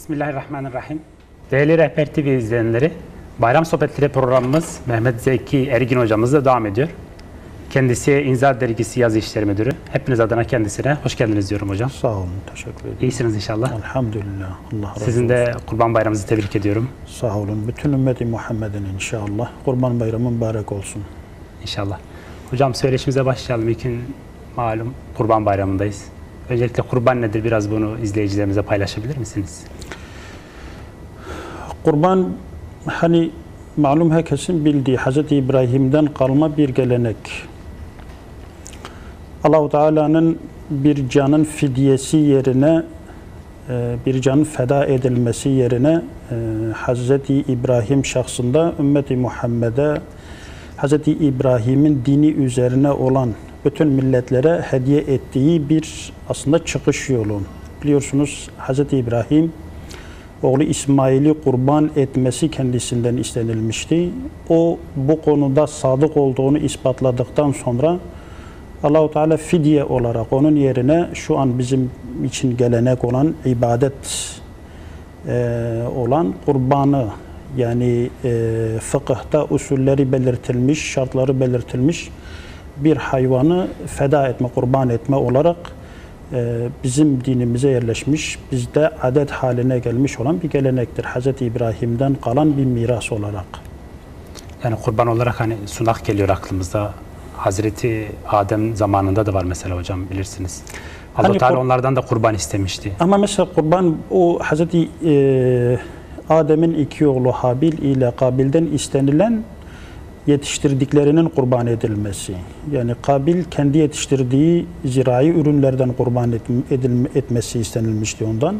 Bismillahirrahmanirrahim. Değerli Rehber TV izleyenleri, Bayram Sohbetleri programımız Mehmet Zeki Ergin hocamızla devam ediyor. Kendisi İnzal Dergisi Yazı İşleri Müdürü. Hepiniz adına kendisine hoş geldiniz diyorum hocam. Sağ olun, teşekkür ederim. İyisiniz inşallah. Elhamdülillah. Allah razı Sizin olsun. de Kurban Bayramınızı tebrik ediyorum. Sağ olun. Bütün ümmeti Muhammed'in inşallah. Kurban bayramı mübarek olsun. İnşallah. Hocam söyleşimize başlayalım. İlk gün malum Kurban Bayramı'ndayız. Öncelikle kurban nedir? Biraz bunu izleyicilerimize paylaşabilir misiniz? Kurban hani malum herkesin bildiği Hz. İbrahim'den kalma bir gelenek. Allahu Teala'nın bir canın fidyesi yerine e, bir canın feda edilmesi yerine e, Hz. İbrahim şahsında ümmeti Muhammed'e Hz. İbrahim'in dini üzerine olan bütün milletlere hediye ettiği bir aslında çıkış yolu. Biliyorsunuz Hz. İbrahim oğlu İsmail'i kurban etmesi kendisinden istenilmişti. O bu konuda sadık olduğunu ispatladıktan sonra Allahu Teala fidye olarak onun yerine şu an bizim için gelenek olan ibadet e, olan kurbanı yani e, fıkıhta usulleri belirtilmiş, şartları belirtilmiş bir hayvanı feda etme, kurban etme olarak e, bizim dinimize yerleşmiş, bizde adet haline gelmiş olan bir gelenektir. Hz. İbrahim'den kalan bir miras olarak. Yani kurban olarak hani sunak geliyor aklımızda. Hazreti Adem zamanında da var mesela hocam bilirsiniz. Allah Hani Teala onlardan da kurban istemişti. Ama mesela kurban o Hz. e, Adem'in iki oğlu Habil ile Kabil'den istenilen yetiştirdiklerinin kurban edilmesi. Yani Kabil kendi yetiştirdiği zirai ürünlerden kurban etmesi istenilmişti ondan.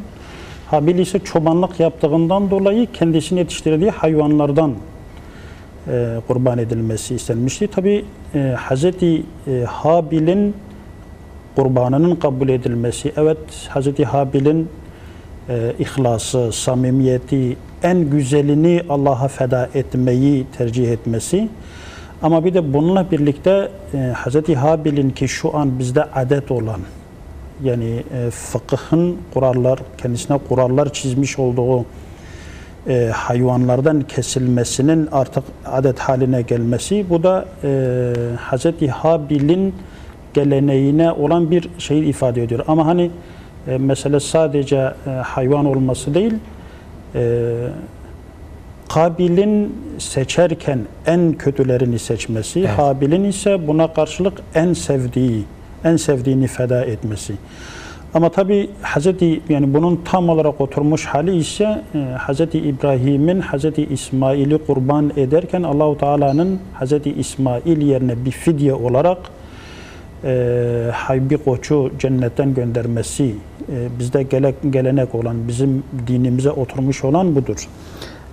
Habil ise çobanlık yaptığından dolayı kendisini yetiştirdiği hayvanlardan e, kurban edilmesi istenmişti. Tabi e, Hz. E, Habil'in kurbanının kabul edilmesi, evet Hz. Habil'in e, ihlası, samimiyeti, en güzelini Allah'a feda etmeyi tercih etmesi. Ama bir de bununla birlikte e, Hz. Habil'in ki şu an bizde adet olan, yani e, fıkıhın kurallar, kendisine kurallar çizmiş olduğu e, hayvanlardan kesilmesinin artık adet haline gelmesi, bu da e, Hz. Habil'in geleneğine olan bir şeyi ifade ediyor. Ama hani e, mesele sadece e, hayvan olması değil, e, Kabil'in seçerken en kötülerini seçmesi, Evet. Habil'in ise buna karşılık en sevdiği, en sevdiğini feda etmesi. Ama tabi Hz. yani bunun tam olarak oturmuş hali ise e, Hz. İbrahim'in Hz. İsmail'i kurban ederken Allahu Teala'nın Hz. İsmail yerine bir fidye olarak e, haybi koçu cennetten göndermesi e, bizde gele, gelenek olan, bizim dinimize oturmuş olan budur.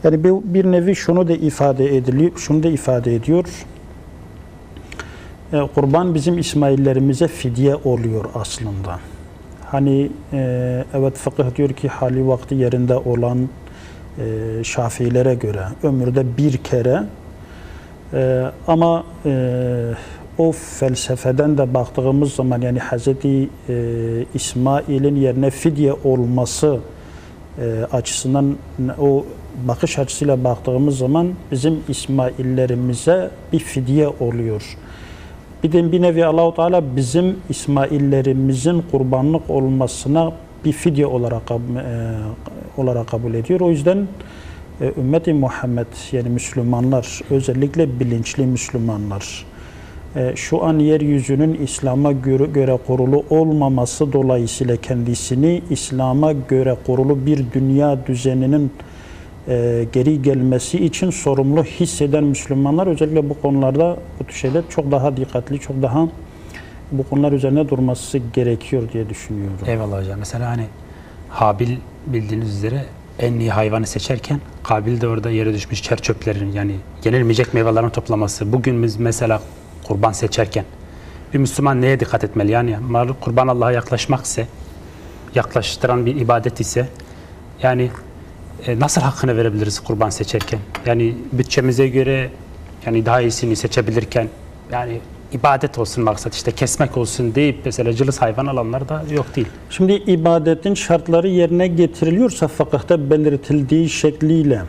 Yani bir, bir nevi şunu da ifade ediliyor, şunu da ifade ediyor. E, kurban bizim İsmaillerimize fidye oluyor aslında. Hani e, evet fıkıh diyor ki hali vakti yerinde olan e, Şafiilere göre ömürde bir kere e, ama e, o felsefeden de baktığımız zaman yani Hz. E, İsmail'in yerine fidye olması e, açısından o bakış açısıyla baktığımız zaman bizim İsmaillerimize bir fidye oluyor. Bir de bir nevi Allahu Teala bizim İsmaillerimizin kurbanlık olmasına bir fidye olarak e, olarak kabul ediyor. O yüzden e, ümmeti Muhammed yani Müslümanlar özellikle bilinçli Müslümanlar şu an yeryüzünün İslam'a göre, göre kurulu olmaması dolayısıyla kendisini İslam'a göre kurulu bir dünya düzeninin e, geri gelmesi için sorumlu hisseden Müslümanlar özellikle bu konularda bu tür şeyler çok daha dikkatli, çok daha bu konular üzerine durması gerekiyor diye düşünüyorum. Eyvallah hocam. Mesela hani Habil bildiğiniz üzere en iyi hayvanı seçerken Kabil de orada yere düşmüş çer çöplerin yani yenilmeyecek meyvelerin toplaması. Bugün biz mesela kurban seçerken bir Müslüman neye dikkat etmeli? Yani kurban Allah'a yaklaşmak ise yaklaştıran bir ibadet ise yani e, nasıl hakkını verebiliriz kurban seçerken? Yani bütçemize göre yani daha iyisini seçebilirken yani ibadet olsun maksat işte kesmek olsun deyip mesela cılız hayvan alanlar da yok değil. Şimdi ibadetin şartları yerine getiriliyorsa fıkıhta belirtildiği şekliyle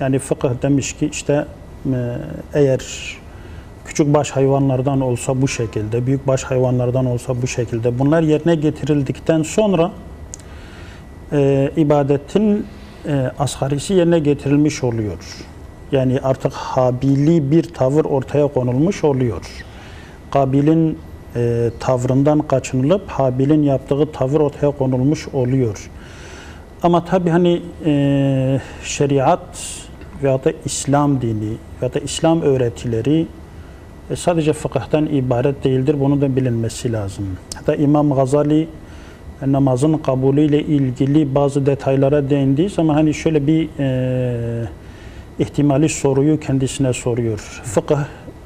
yani fıkıh demiş ki işte e, eğer küçük baş hayvanlardan olsa bu şekilde, büyük baş hayvanlardan olsa bu şekilde bunlar yerine getirildikten sonra e, ibadetin e, asgarisi yerine getirilmiş oluyor. Yani artık Habili bir tavır ortaya konulmuş oluyor. Kabil'in e, tavrından kaçınılıp Habil'in yaptığı tavır ortaya konulmuş oluyor. Ama tabi hani e, şeriat veya da İslam dini veya da İslam öğretileri e, sadece fıkıhtan ibaret değildir. Bunu da bilinmesi lazım. Hatta İmam Gazali e, namazın kabulüyle ilgili bazı detaylara değindiği zaman hani şöyle bir e, ihtimali soruyu kendisine soruyor. Fıkıh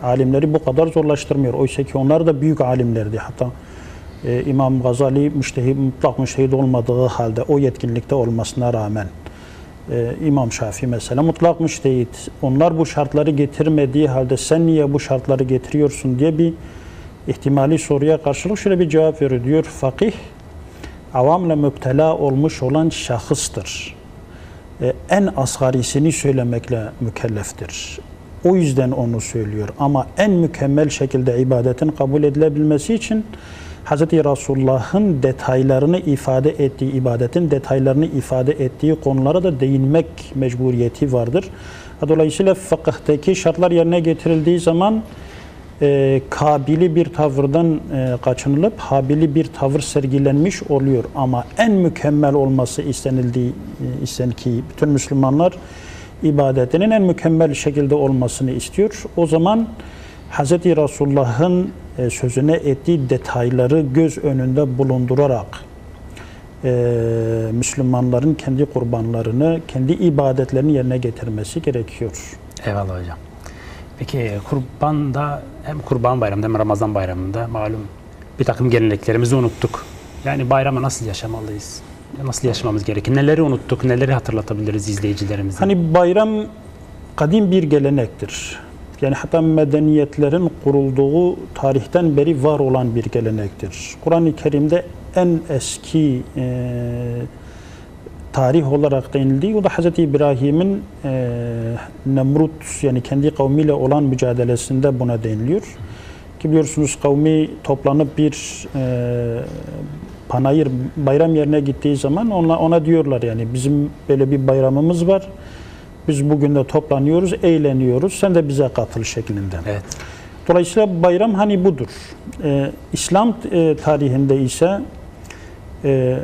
alimleri bu kadar zorlaştırmıyor. Oysa ki onlar da büyük alimlerdi. Hatta e, İmam Gazali müştehid, mutlak müştehid olmadığı halde o yetkinlikte olmasına rağmen e, İmam Şafii mesela mutlak müştehit. Onlar bu şartları getirmediği halde sen niye bu şartları getiriyorsun diye bir ihtimali soruya karşılık şöyle bir cevap veriyor. Diyor fakih avamla müptela olmuş olan şahıstır. E, en asgarisini söylemekle mükelleftir. O yüzden onu söylüyor. Ama en mükemmel şekilde ibadetin kabul edilebilmesi için Hz. Resulullah'ın detaylarını ifade ettiği, ibadetin detaylarını ifade ettiği konulara da değinmek mecburiyeti vardır. Dolayısıyla fıkıhtaki şartlar yerine getirildiği zaman e, kabili bir tavırdan e, kaçınılıp habili bir tavır sergilenmiş oluyor. Ama en mükemmel olması istenildiği e, isten ki bütün Müslümanlar ibadetinin en mükemmel şekilde olmasını istiyor. O zaman Hz. Resulullah'ın e, sözüne ettiği detayları göz önünde bulundurarak e, Müslümanların kendi kurbanlarını, kendi ibadetlerini yerine getirmesi gerekiyor. Eyvallah hocam. Peki kurban da hem kurban bayramında hem Ramazan bayramında malum bir takım geleneklerimizi unuttuk. Yani bayramı nasıl yaşamalıyız? Nasıl yaşamamız gerekir? Neleri unuttuk? Neleri hatırlatabiliriz izleyicilerimize? Hani bayram kadim bir gelenektir. Yani hatta medeniyetlerin kurulduğu tarihten beri var olan bir gelenektir. Kur'an-ı Kerim'de en eski e, tarih olarak denildiği o da Hz. İbrahim'in e, Nemrut yani kendi kavmiyle olan mücadelesinde buna deniliyor. Ki biliyorsunuz kavmi toplanıp bir e, panayır bayram yerine gittiği zaman ona, ona diyorlar yani bizim böyle bir bayramımız var. Biz bugün de toplanıyoruz, eğleniyoruz. Sen de bize katıl şeklinde. Evet. Dolayısıyla bayram hani budur. Ee, İslam e, tarihinde ise e,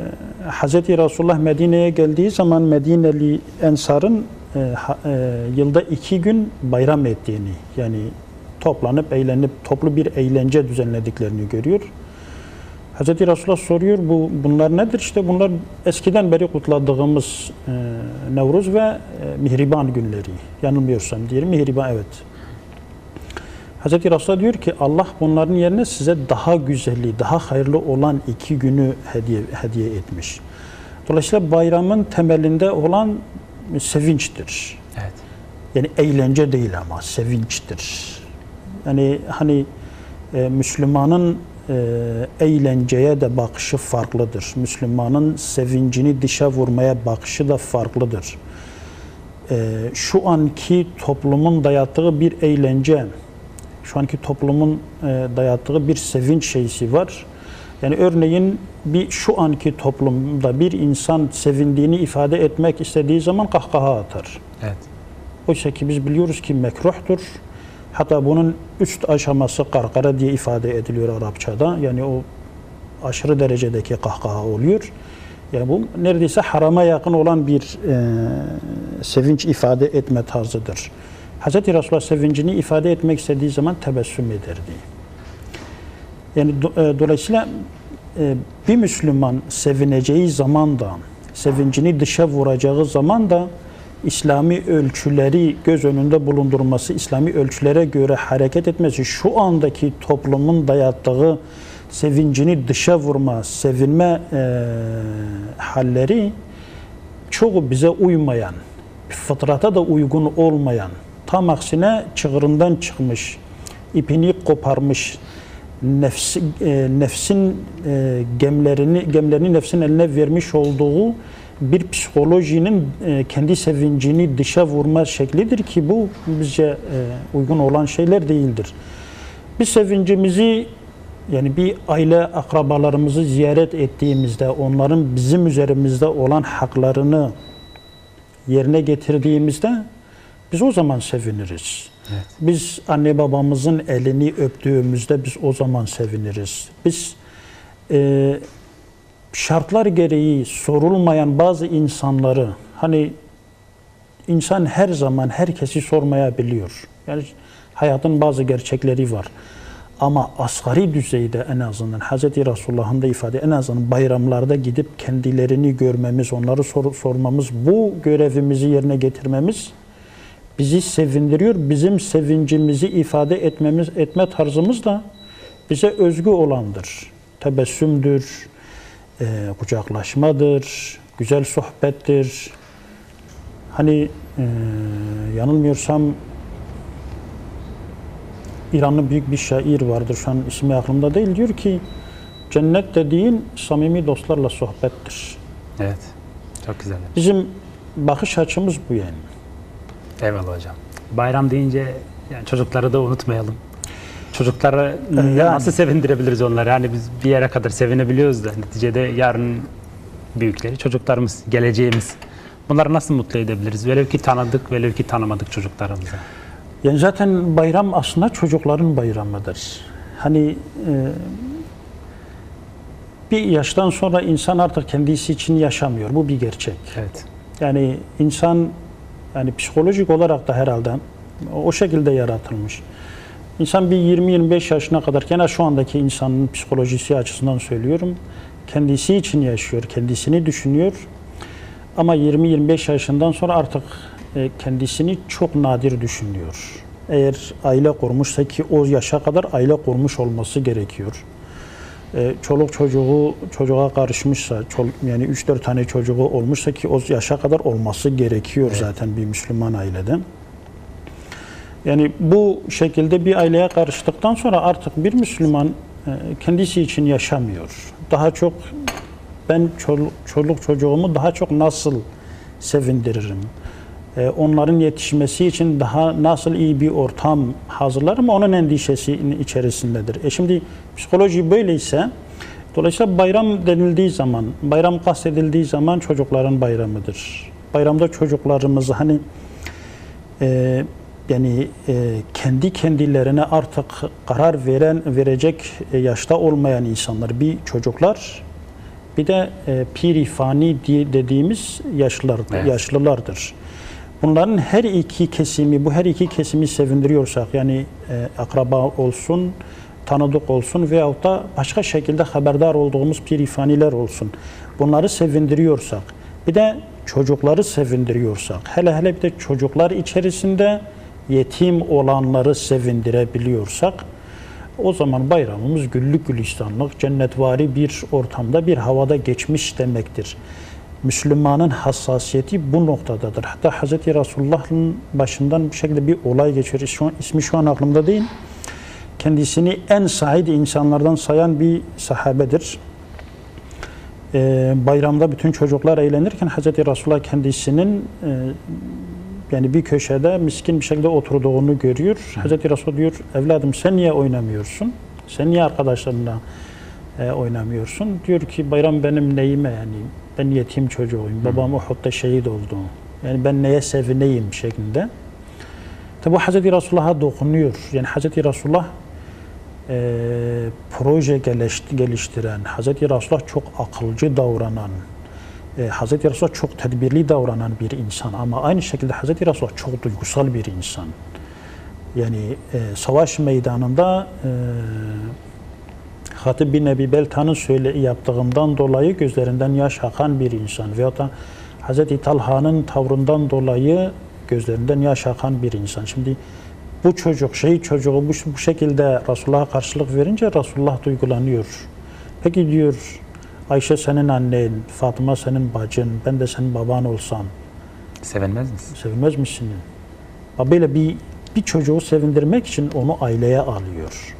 Hz. Resulullah Medine'ye geldiği zaman Medineli Ensar'ın e, e, yılda iki gün bayram ettiğini yani toplanıp eğlenip toplu bir eğlence düzenlediklerini görüyor. Hz. Resulullah soruyor bu bunlar nedir? İşte bunlar eskiden beri kutladığımız e, Nevruz ve e, Mihriban günleri. Yanılmıyorsam diyelim Mihriban evet. Hz. Resulullah diyor ki Allah bunların yerine size daha güzelliği, daha hayırlı olan iki günü hediye, hediye etmiş. Dolayısıyla bayramın temelinde olan sevinçtir. Evet. Yani eğlence değil ama sevinçtir. Yani hani e, Müslümanın eğlenceye de bakışı farklıdır. Müslümanın sevincini dışa vurmaya bakışı da farklıdır. E, şu anki toplumun dayattığı bir eğlence, şu anki toplumun e, dayattığı bir sevinç şeysi var. Yani örneğin bir şu anki toplumda bir insan sevindiğini ifade etmek istediği zaman kahkaha atar. Evet. Oysa ki biz biliyoruz ki mekruhtur. Hatta bunun üst aşaması karkara diye ifade ediliyor Arapçada. Yani o aşırı derecedeki kahkaha oluyor. Yani bu neredeyse harama yakın olan bir e, sevinç ifade etme tarzıdır. Hz. Resulullah sevincini ifade etmek istediği zaman tebessüm ederdi. Yani do, e, dolayısıyla e, bir Müslüman sevineceği zaman da, sevincini dışa vuracağı zaman da İslami ölçüleri göz önünde bulundurması, İslami ölçülere göre hareket etmesi, şu andaki toplumun dayattığı sevincini dışa vurma, sevinme e, halleri çoğu bize uymayan, fıtrata da uygun olmayan, tam aksine çığırından çıkmış ipini koparmış, nefs, e, nefsin e, gemlerini gemlerini nefsin eline vermiş olduğu bir psikolojinin e, kendi sevincini dışa vurma şeklidir ki bu bizce e, uygun olan şeyler değildir. Biz sevincimizi yani bir aile akrabalarımızı ziyaret ettiğimizde onların bizim üzerimizde olan haklarını yerine getirdiğimizde biz o zaman seviniriz. Evet. Biz anne babamızın elini öptüğümüzde biz o zaman seviniriz. Biz e, şartlar gereği sorulmayan bazı insanları hani insan her zaman herkesi sormayabiliyor. Yani hayatın bazı gerçekleri var. Ama asgari düzeyde en azından Hz. Resulullah'ın da ifade en azından bayramlarda gidip kendilerini görmemiz, onları sor, sormamız, bu görevimizi yerine getirmemiz bizi sevindiriyor. Bizim sevincimizi ifade etmemiz, etme tarzımız da bize özgü olandır. Tebessümdür, e, kucaklaşmadır, güzel sohbettir. Hani e, yanılmıyorsam İranlı büyük bir şair vardır. Şu an ismi aklımda değil. Diyor ki cennet dediğin samimi dostlarla sohbettir. Evet. Çok güzel. Bizim bakış açımız bu yani. Eyvallah hocam. Bayram deyince yani çocukları da unutmayalım. Çocukları yani. nasıl sevindirebiliriz onları? Yani biz bir yere kadar sevinebiliyoruz da neticede yarın büyükleri çocuklarımız, geleceğimiz. Bunları nasıl mutlu edebiliriz? Velev ki tanıdık, velev ki tanımadık çocuklarımıza. Yani zaten bayram aslında çocukların bayramıdır. Hani e, bir yaştan sonra insan artık kendisi için yaşamıyor. Bu bir gerçek. Evet. Yani insan yani psikolojik olarak da herhalde o şekilde yaratılmış. İnsan bir 20-25 yaşına kadar gene şu andaki insanın psikolojisi açısından söylüyorum. Kendisi için yaşıyor, kendisini düşünüyor. Ama 20-25 yaşından sonra artık e, kendisini çok nadir düşünüyor. Eğer aile kurmuşsa ki o yaşa kadar aile kurmuş olması gerekiyor. E, çoluk çocuğu çocuğa karışmışsa, yani 3-4 tane çocuğu olmuşsa ki o yaşa kadar olması gerekiyor zaten bir Müslüman ailede. Yani bu şekilde bir aileye karıştıktan sonra artık bir Müslüman e, kendisi için yaşamıyor. Daha çok ben çoluk, çocuğumu daha çok nasıl sevindiririm? E, onların yetişmesi için daha nasıl iyi bir ortam hazırlarım onun endişesinin içerisindedir. E şimdi psikoloji böyleyse dolayısıyla bayram denildiği zaman, bayram kastedildiği zaman çocukların bayramıdır. Bayramda çocuklarımızı hani e, yani e, kendi kendilerine artık karar veren verecek e, yaşta olmayan insanlar bir çocuklar bir de e, piri fani diye dediğimiz yaşlılar Evet. yaşlılardır. Bunların her iki kesimi bu her iki kesimi sevindiriyorsak yani e, akraba olsun tanıdık olsun veyahut da başka şekilde haberdar olduğumuz piri faniler olsun. Bunları sevindiriyorsak bir de çocukları sevindiriyorsak hele hele bir de çocuklar içerisinde yetim olanları sevindirebiliyorsak o zaman bayramımız güllük gülistanlık, cennetvari bir ortamda, bir havada geçmiş demektir. Müslümanın hassasiyeti bu noktadadır. Hatta Hz. Resulullah'ın başından bir şekilde bir olay geçiyor. Şu an, ismi şu an aklımda değil. Kendisini en said insanlardan sayan bir sahabedir. Ee, bayramda bütün çocuklar eğlenirken Hz. Resulullah kendisinin e, yani bir köşede miskin bir şekilde oturduğunu görüyor. Hazreti Resul diyor, evladım sen niye oynamıyorsun? Sen niye arkadaşlarınla e, oynamıyorsun? Diyor ki bayram benim neyime yani ben yetim çocuğuyum. Babam Uhud'da şehit oldu. Yani ben neye sevineyim şeklinde. Tabi Hazreti Resulullah'a dokunuyor. Yani Hazreti Resulullah e, proje geliş- geliştiren, Hazreti Resulullah çok akılcı davranan, e, Hz. Resulullah çok tedbirli davranan bir insan ama aynı şekilde Hz. Resulullah çok duygusal bir insan. Yani e, savaş meydanında e, Hatib bin Ebi Belta'nın söyle yaptığından dolayı gözlerinden yaş akan bir insan veyahut da Hz. Talha'nın tavrından dolayı gözlerinden yaş akan bir insan. Şimdi bu çocuk, şey çocuğu bu, bu şekilde Resulullah'a karşılık verince Resulullah duygulanıyor. Peki diyor Ayşe senin annen, Fatıma senin bacın, ben de senin baban olsam Sevinmez misin? sevilmez misin? Böyle bir bir çocuğu sevindirmek için onu aileye alıyor.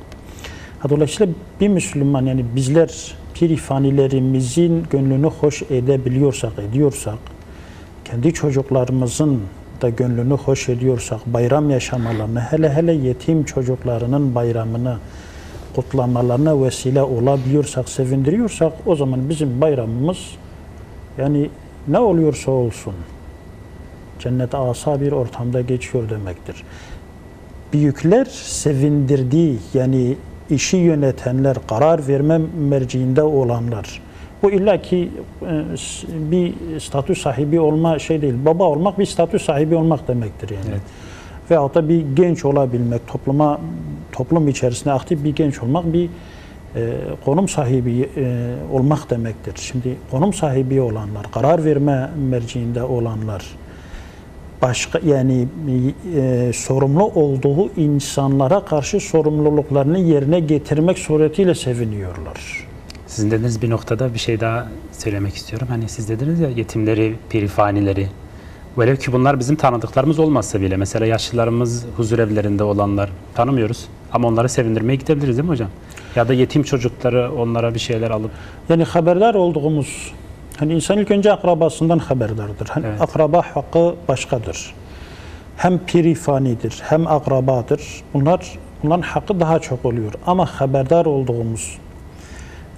Dolayısıyla bir Müslüman yani bizler pirifanilerimizin gönlünü hoş edebiliyorsak, ediyorsak, kendi çocuklarımızın da gönlünü hoş ediyorsak, bayram yaşamalarını, hele hele yetim çocuklarının bayramını kutlamalarına vesile olabiliyorsak, sevindiriyorsak o zaman bizim bayramımız yani ne oluyorsa olsun cennet asa bir ortamda geçiyor demektir. Büyükler sevindirdiği yani işi yönetenler, karar verme merciinde olanlar. Bu illaki e, bir statü sahibi olma şey değil. Baba olmak bir statü sahibi olmak demektir yani. Evet. Veyahut da bir genç olabilmek, topluma toplum içerisinde aktif bir genç olmak bir e, konum sahibi e, olmak demektir. Şimdi konum sahibi olanlar, karar verme merciinde olanlar, başka yani e, sorumlu olduğu insanlara karşı sorumluluklarını yerine getirmek suretiyle seviniyorlar. Sizin dediğiniz bir noktada bir şey daha söylemek istiyorum. Hani siz dediniz ya yetimleri, pirifanileri. Velev ki bunlar bizim tanıdıklarımız olmazsa bile. Mesela yaşlılarımız huzur evlerinde olanlar tanımıyoruz. Ama onları sevindirmeye gidebiliriz değil mi hocam? Ya da yetim çocukları onlara bir şeyler alıp Yani haberdar olduğumuz, hani insan ilk önce akrabasından haberdardır. Hani Evet. akraba hakkı başkadır. Hem pirifanidir, hem akrabadır. Bunlar bunların hakkı daha çok oluyor. Ama haberdar olduğumuz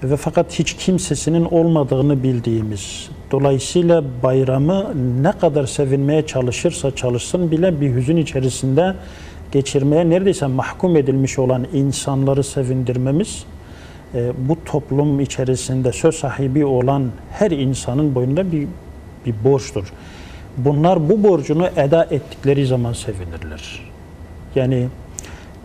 ve fakat hiç kimsesinin olmadığını bildiğimiz, dolayısıyla bayramı ne kadar sevinmeye çalışırsa çalışsın bile bir hüzün içerisinde geçirmeye neredeyse mahkum edilmiş olan insanları sevindirmemiz e, bu toplum içerisinde söz sahibi olan her insanın boynunda bir, bir borçtur. Bunlar bu borcunu eda ettikleri zaman sevinirler. Yani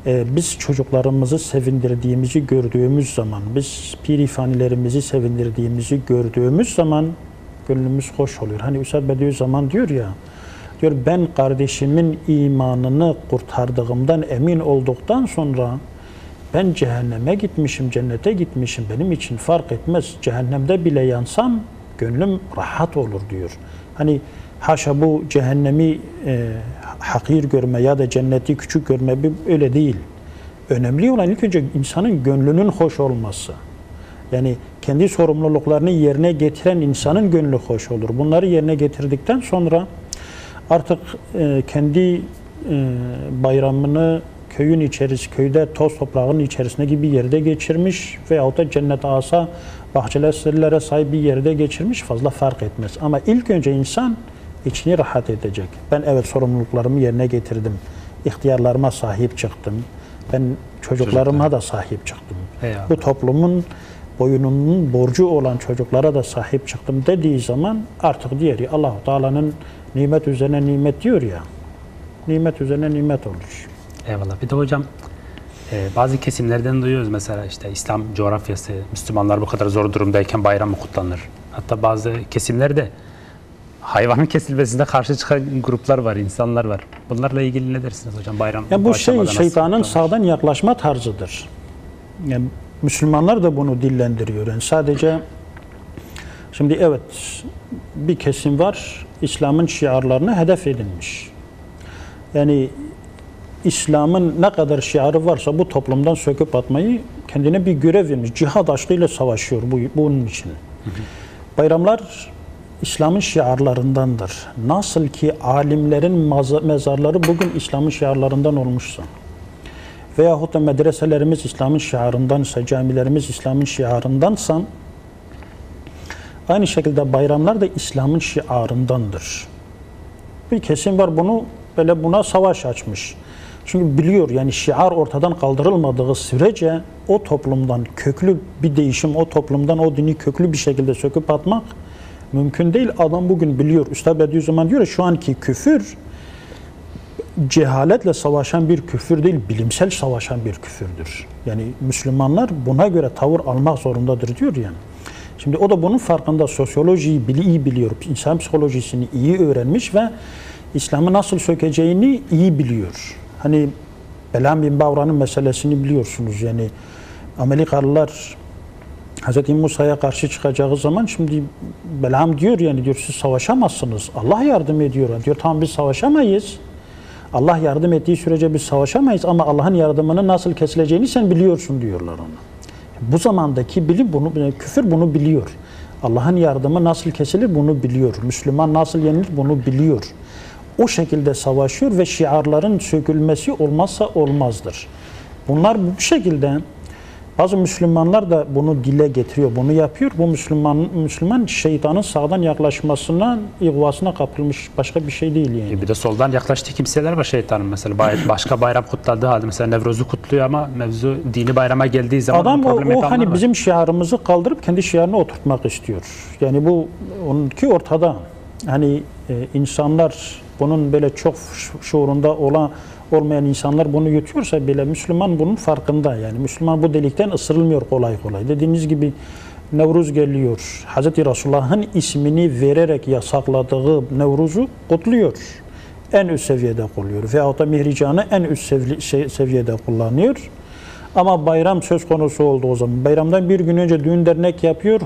e, biz çocuklarımızı sevindirdiğimizi gördüğümüz zaman, biz pirifanilerimizi sevindirdiğimizi gördüğümüz zaman gönlümüz hoş oluyor. Hani Üstad Bediüzzaman diyor ya, diyor ben kardeşimin imanını kurtardığımdan emin olduktan sonra ben cehenneme gitmişim, cennete gitmişim. Benim için fark etmez. Cehennemde bile yansam gönlüm rahat olur diyor. Hani haşa bu cehennemi e, hakir görme ya da cenneti küçük görme bir- öyle değil. Önemli olan ilk önce insanın gönlünün hoş olması. Yani kendi sorumluluklarını yerine getiren insanın gönlü hoş olur. Bunları yerine getirdikten sonra artık e, kendi e, bayramını köyün içerisi, köyde toz toprağın içerisinde gibi bir yerde geçirmiş veyahut da cennet asa bahçeler sırlara sahip bir yerde geçirmiş fazla fark etmez. Ama ilk önce insan içini rahat edecek. Ben evet sorumluluklarımı yerine getirdim. İhtiyarlarıma sahip çıktım. Ben çocuklarıma da sahip çıktım. Eyvallah. Bu toplumun boyununun borcu olan çocuklara da sahip çıktım dediği zaman artık diğeri Allahu Teala'nın nimet üzerine nimet diyor ya. Nimet üzerine nimet olur. Eyvallah. Bir de hocam e, bazı kesimlerden duyuyoruz mesela işte İslam coğrafyası, Müslümanlar bu kadar zor durumdayken bayram mı kutlanır? Hatta bazı kesimlerde hayvanın kesilmesine karşı çıkan gruplar var, insanlar var. Bunlarla ilgili ne dersiniz hocam? Bayram Ya bu şey şeytanın sağdan yaklaşma tarzıdır. Yani Müslümanlar da bunu dillendiriyor. Yani sadece şimdi evet bir kesim var İslam'ın şiarlarına hedef edilmiş. Yani İslam'ın ne kadar şiarı varsa bu toplumdan söküp atmayı kendine bir görev vermiş. Cihad aşkıyla savaşıyor bu, bunun için. Bayramlar İslam'ın şiarlarındandır. Nasıl ki alimlerin mezarları bugün İslam'ın şiarlarından olmuşsa veyahut da medreselerimiz İslam'ın şiarındansa, camilerimiz İslam'ın şiarındansa aynı şekilde bayramlar da İslam'ın şiarındandır. Bir kesim var bunu böyle buna savaş açmış. Çünkü biliyor yani şiar ortadan kaldırılmadığı sürece o toplumdan köklü bir değişim, o toplumdan o dini köklü bir şekilde söküp atmak mümkün değil. Adam bugün biliyor. Üstad Bediüzzaman diyor ya şu anki küfür cehaletle savaşan bir küfür değil, bilimsel savaşan bir küfürdür. Yani Müslümanlar buna göre tavır almak zorundadır diyor yani. Şimdi o da bunun farkında sosyolojiyi iyi biliyor, insan psikolojisini iyi öğrenmiş ve İslam'ı nasıl sökeceğini iyi biliyor. Hani Belam bin Bavra'nın meselesini biliyorsunuz yani Amerikalılar Hz. Musa'ya karşı çıkacağı zaman şimdi Belam diyor yani diyor siz savaşamazsınız. Allah yardım ediyor. Diyor tamam biz savaşamayız. Allah yardım ettiği sürece biz savaşamayız ama Allah'ın yardımının nasıl kesileceğini sen biliyorsun diyorlar ona. Bu zamandaki bilim bunu küfür bunu biliyor. Allah'ın yardımı nasıl kesilir bunu biliyor. Müslüman nasıl yenilir bunu biliyor. O şekilde savaşıyor ve şiarların sökülmesi olmazsa olmazdır. Bunlar bu şekilde bazı Müslümanlar da bunu dile getiriyor, bunu yapıyor. Bu Müslüman Müslüman şeytanın sağdan yaklaşmasına, ihvasına kapılmış başka bir şey değil yani. E bir de soldan yaklaştığı kimseler var şeytanın mesela. Başka bayram kutladığı halde mesela Nevroz'u kutluyor ama mevzu dini bayrama geldiği zaman Adam o, o hani var. bizim şiarımızı kaldırıp kendi şiarını oturtmak istiyor. Yani bu onunki ortada. Hani e, insanlar bunun böyle çok şu- şuurunda olan olmayan insanlar bunu yutuyorsa bile Müslüman bunun farkında. Yani Müslüman bu delikten ısırılmıyor kolay kolay. Dediğiniz gibi Nevruz geliyor. Hz. Resulullah'ın ismini vererek yasakladığı Nevruz'u kutluyor. En üst seviyede kutluyor. Veyahut da mihricanı en üst şey- seviyede kullanıyor. Ama bayram söz konusu oldu o zaman. Bayramdan bir gün önce düğün dernek yapıyor,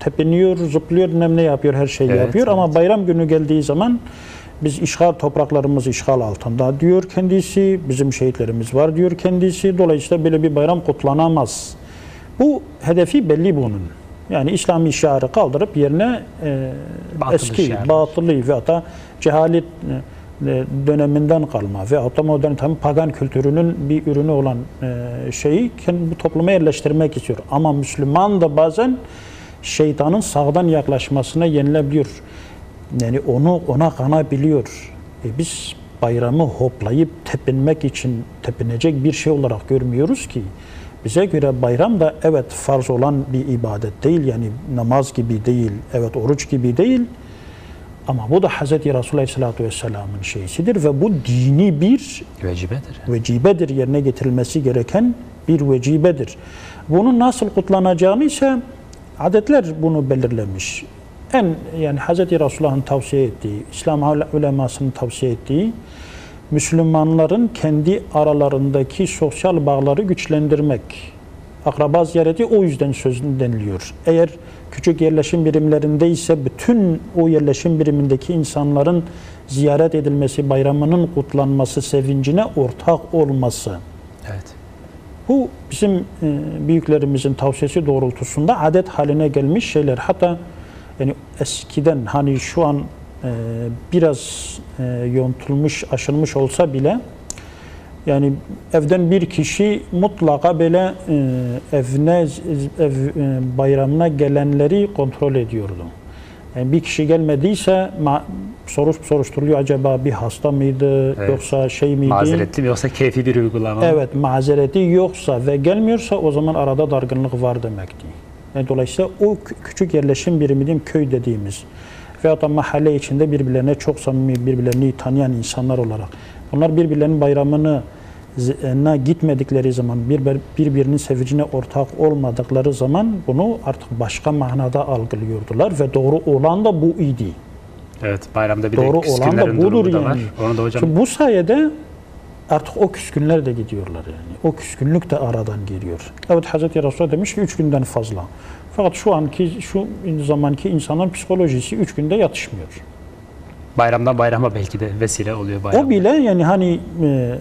tepiniyor, zıplıyor, bilmem ne yapıyor, her şeyi Evet, yapıyor. evet. Ama bayram günü geldiği zaman biz işgal topraklarımız işgal altında diyor kendisi. Bizim şehitlerimiz var diyor kendisi. Dolayısıyla böyle bir bayram kutlanamaz. Bu hedefi belli bunun. Yani İslami şiarı kaldırıp yerine e, Batılı eski, şiarlar. batılı ve hatta cehalet e, döneminden kalma ve hatta modern tam pagan kültürünün bir ürünü olan e, şeyi kendi bu topluma yerleştirmek istiyor. Ama Müslüman da bazen şeytanın sağdan yaklaşmasına yenilebiliyor. Yani onu ona kanabiliyor. E biz bayramı hoplayıp tepinmek için tepinecek bir şey olarak görmüyoruz ki. Bize göre bayram da evet farz olan bir ibadet değil. Yani namaz gibi değil, evet oruç gibi değil. Ama bu da Hz. Resulullah Aleyhisselatü Vesselam'ın şeysidir ve bu dini bir Vecibedir. vecibedir, yerine getirilmesi gereken bir vecibedir. Bunun nasıl kutlanacağını ise adetler bunu belirlemiş. En yani Hz. Resulullah'ın tavsiye ettiği, İslam ulemasının tavsiye ettiği Müslümanların kendi aralarındaki sosyal bağları güçlendirmek. Akraba ziyareti o yüzden sözün deniliyor. Eğer küçük yerleşim birimlerinde ise bütün o yerleşim birimindeki insanların ziyaret edilmesi, bayramının kutlanması, sevincine ortak olması. Evet. Bu bizim e, büyüklerimizin tavsiyesi doğrultusunda adet haline gelmiş şeyler. Hatta yani eskiden hani şu an e, biraz e, yontulmuş, aşılmış olsa bile yani evden bir kişi mutlaka böyle e, evine ev e, bayramına gelenleri kontrol ediyordu. Yani bir kişi gelmediyse soruş soruşturuluyor acaba bir hasta mıydı Evet. yoksa şey miydi? Mazeretli mi yoksa keyfi bir uygulama mı? Evet, mazereti yoksa ve gelmiyorsa o zaman arada dargınlık var demekti. Yani dolayısıyla o kü- küçük yerleşim birimi diyeyim, köy dediğimiz veyahut da mahalle içinde birbirlerine çok samimi, birbirlerini tanıyan insanlar olarak bunlar birbirlerinin bayramını na gitmedikleri zaman, bir, birbirinin sevincine ortak olmadıkları zaman bunu artık başka manada algılıyordular ve doğru olan da bu idi. Evet bayramda bir Doğru de olan da budur durumu da var. yani. Onu da hocam Şimdi bu sayede artık o küskünler de gidiyorlar yani. O küskünlük de aradan geliyor. Evet Hazreti Resulullah demiş ki üç günden fazla. Fakat şu anki şu zamanki insanların psikolojisi üç günde yatışmıyor. bayramdan bayrama belki de vesile oluyor bayram. O bile yani hani e,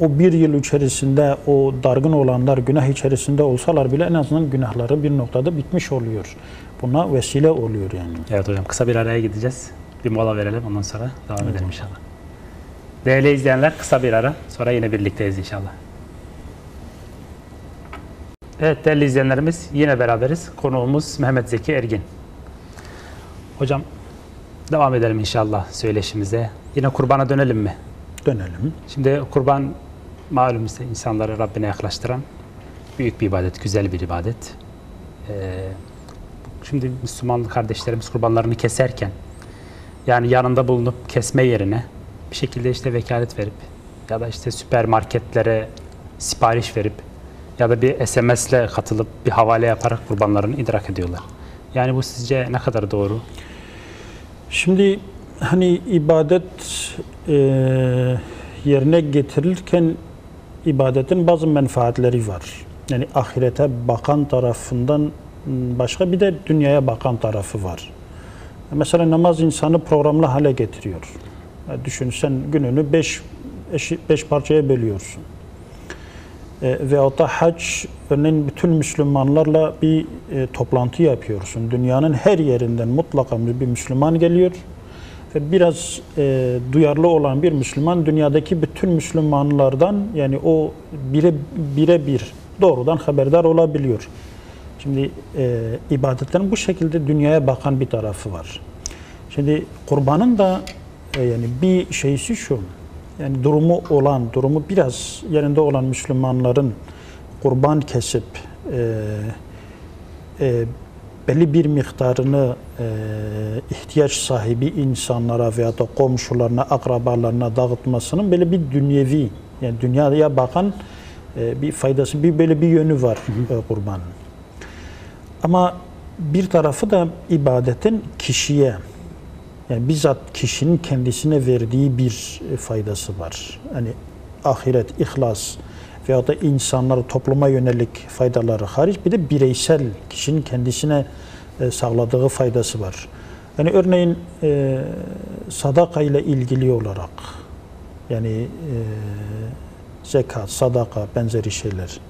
o bir yıl içerisinde o dargın olanlar günah içerisinde olsalar bile en azından günahları bir noktada bitmiş oluyor. Buna vesile oluyor yani. Evet hocam kısa bir araya gideceğiz. Bir mola verelim ondan sonra devam edelim inşallah. Değerli izleyenler kısa bir ara sonra yine birlikteyiz inşallah. Evet değerli izleyenlerimiz yine beraberiz. Konuğumuz Mehmet Zeki Ergin. Hocam devam edelim inşallah söyleşimize. Yine kurbana dönelim mi? Dönelim. Şimdi kurban malum insanları Rabbine yaklaştıran büyük bir ibadet, güzel bir ibadet. Ee, şimdi Müslüman kardeşlerimiz kurbanlarını keserken yani yanında bulunup kesme yerine bir şekilde işte vekalet verip ya da işte süpermarketlere sipariş verip ya da bir SMS'le katılıp bir havale yaparak kurbanlarını idrak ediyorlar. Yani bu sizce ne kadar doğru? Şimdi hani ibadet e, yerine getirilirken ibadetin bazı menfaatleri var. Yani ahirete bakan tarafından başka bir de dünyaya bakan tarafı var. Mesela namaz insanı programlı hale getiriyor. Düşün sen gününü beş beş parçaya bölüyorsun. E, veyahut da hac örneğin bütün Müslümanlarla bir e, toplantı yapıyorsun. Dünyanın her yerinden mutlaka bir Müslüman geliyor ve biraz e, duyarlı olan bir Müslüman dünyadaki bütün Müslümanlardan yani o bire bire bir doğrudan haberdar olabiliyor. Şimdi e, ibadetlerin bu şekilde dünyaya bakan bir tarafı var. Şimdi kurbanın da yani bir şeysi şu. Yani durumu olan, durumu biraz yerinde olan Müslümanların kurban kesip e, e, belli bir miktarını e, ihtiyaç sahibi insanlara veya da komşularına, akrabalarına dağıtmasının böyle bir dünyevi, yani dünyaya bakan e, bir faydası, bir böyle bir yönü var e, kurbanın. Ama bir tarafı da ibadetin kişiye, yani bizzat kişinin kendisine verdiği bir e, faydası var. Hani ahiret, ihlas veya da insanları topluma yönelik faydaları hariç bir de bireysel kişinin kendisine e, sağladığı faydası var. Yani örneğin e, sadaka ile ilgili olarak yani e, zekat, sadaka benzeri şeyler.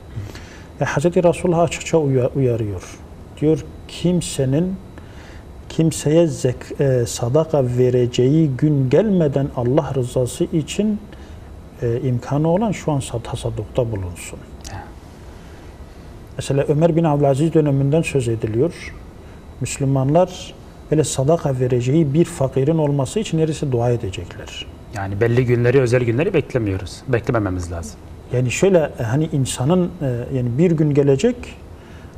E, Hz. Resulullah açıkça uya- uyarıyor. Diyor kimsenin kimseye zek, e, sadaka vereceği gün gelmeden Allah rızası için e, imkanı olan şu an sa- tasaddukta bulunsun. Mesela Ömer bin Abdülaziz döneminden söz ediliyor. Müslümanlar böyle sadaka vereceği bir fakirin olması için neresi dua edecekler. Yani belli günleri, özel günleri beklemiyoruz. Beklemememiz lazım. Yani şöyle e, hani insanın e, yani bir gün gelecek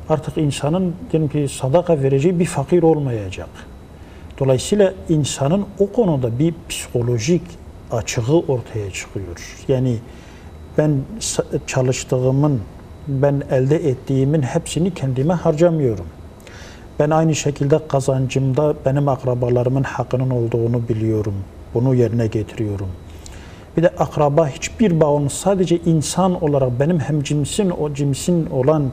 artık insanın diyelim ki sadaka vereceği bir fakir olmayacak. Dolayısıyla insanın o konuda bir psikolojik açığı ortaya çıkıyor. Yani ben çalıştığımın, ben elde ettiğimin hepsini kendime harcamıyorum. Ben aynı şekilde kazancımda benim akrabalarımın hakkının olduğunu biliyorum. Bunu yerine getiriyorum. Bir de akraba hiçbir bağımız sadece insan olarak benim hem cimsin o cimsin olan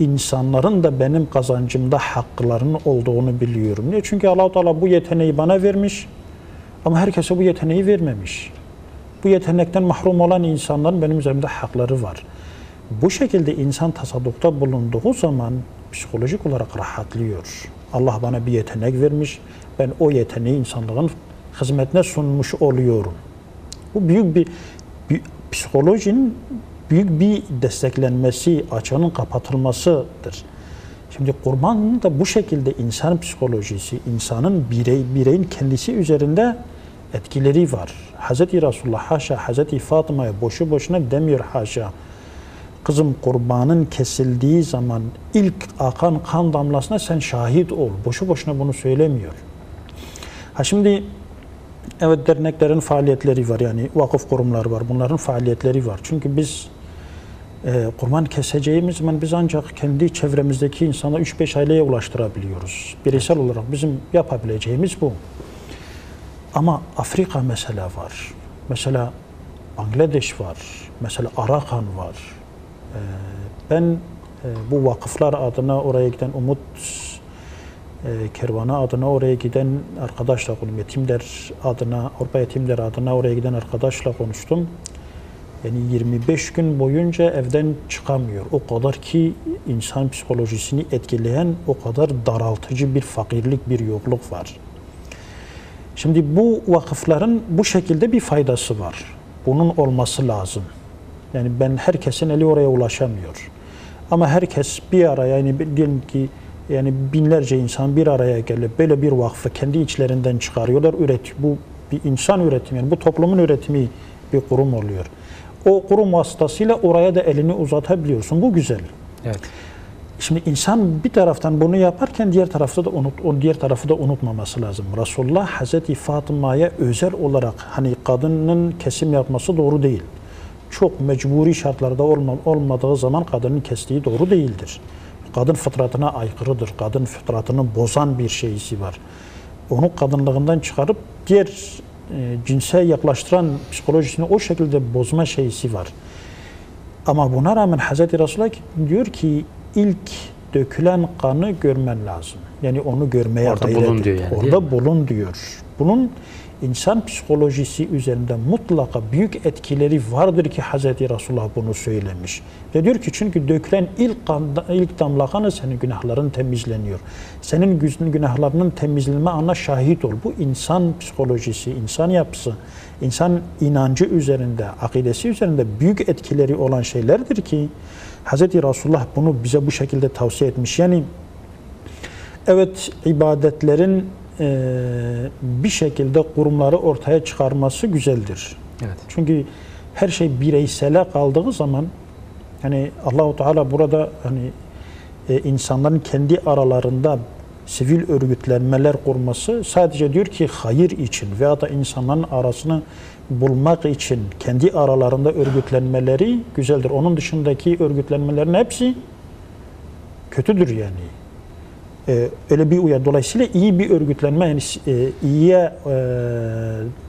insanların da benim kazancımda haklarının olduğunu biliyorum. Niye? Çünkü Allah Teala bu yeteneği bana vermiş ama herkese bu yeteneği vermemiş. Bu yetenekten mahrum olan insanların benim üzerimde hakları var. Bu şekilde insan tasaddukta bulunduğu zaman psikolojik olarak rahatlıyor. Allah bana bir yetenek vermiş. Ben o yeteneği insanlığın hizmetine sunmuş oluyorum. Bu büyük bir, bir psikolojinin büyük bir desteklenmesi, açığının kapatılmasıdır. Şimdi kurban da bu şekilde insan psikolojisi, insanın birey, bireyin kendisi üzerinde etkileri var. Hz. Resulullah haşa Hz. Fatıma'ya boşu boşuna demiyor haşa. Kızım kurbanın kesildiği zaman ilk akan kan damlasına sen şahit ol. Boşu boşuna bunu söylemiyor. Ha şimdi Evet derneklerin faaliyetleri var yani vakıf kurumları var bunların faaliyetleri var. Çünkü biz e, kurban keseceğimiz zaman biz ancak kendi çevremizdeki insana 3-5 aileye ulaştırabiliyoruz. Bireysel olarak bizim yapabileceğimiz bu. Ama Afrika mesela var. Mesela Bangladeş var. Mesela Arakan var. E, ben e, bu vakıflar adına oraya giden Umut e, kervanı adına oraya giden arkadaşla konuştum. Yetimler adına, Avrupa Yetimler adına oraya giden arkadaşla konuştum. Yani 25 gün boyunca evden çıkamıyor. O kadar ki insan psikolojisini etkileyen o kadar daraltıcı bir fakirlik, bir yokluk var. Şimdi bu vakıfların bu şekilde bir faydası var. Bunun olması lazım. Yani ben herkesin eli oraya ulaşamıyor. Ama herkes bir araya yani diyelim ki yani binlerce insan bir araya gelip böyle bir vakfı kendi içlerinden çıkarıyorlar. Üret, bu bir insan üretimi, yani bu toplumun üretimi bir kurum oluyor. O kurum vasıtasıyla oraya da elini uzatabiliyorsun. Bu güzel. Evet. Şimdi insan bir taraftan bunu yaparken diğer tarafta da unut, o diğer tarafı da unutmaması lazım. Resulullah Hazreti Fatıma'ya özel olarak hani kadının kesim yapması doğru değil. Çok mecburi şartlarda olma, olmadığı zaman kadının kestiği doğru değildir. Kadın fıtratına aykırıdır. Kadın fıtratını bozan bir şeysi var. Onu kadınlığından çıkarıp diğer e, cinse yaklaştıran psikolojisini o şekilde bozma şeysi var. Ama buna rağmen Hz. Resulullah diyor ki ilk dökülen kanı görmen lazım. Yani onu görmeye Orada bulun diyor yani, Orada bulun diyor. Bunun insan psikolojisi üzerinde mutlaka büyük etkileri vardır ki Hz. Resulullah bunu söylemiş. Ve diyor ki çünkü dökülen ilk, kan, ilk damla kanı senin günahların temizleniyor. Senin günahlarının temizlenme ana şahit ol. Bu insan psikolojisi, insan yapısı, insan inancı üzerinde, akidesi üzerinde büyük etkileri olan şeylerdir ki Hz. Resulullah bunu bize bu şekilde tavsiye etmiş. Yani evet ibadetlerin bir şekilde kurumları ortaya çıkarması güzeldir. Evet. Çünkü her şey bireysele kaldığı zaman hani Allahu Teala burada hani e, insanların kendi aralarında sivil örgütlenmeler kurması sadece diyor ki hayır için veya da insanların arasını bulmak için kendi aralarında örgütlenmeleri güzeldir. Onun dışındaki örgütlenmelerin hepsi kötüdür yani. Ee, öyle bir uyar. Dolayısıyla iyi bir örgütlenme, yani e, iyiye e,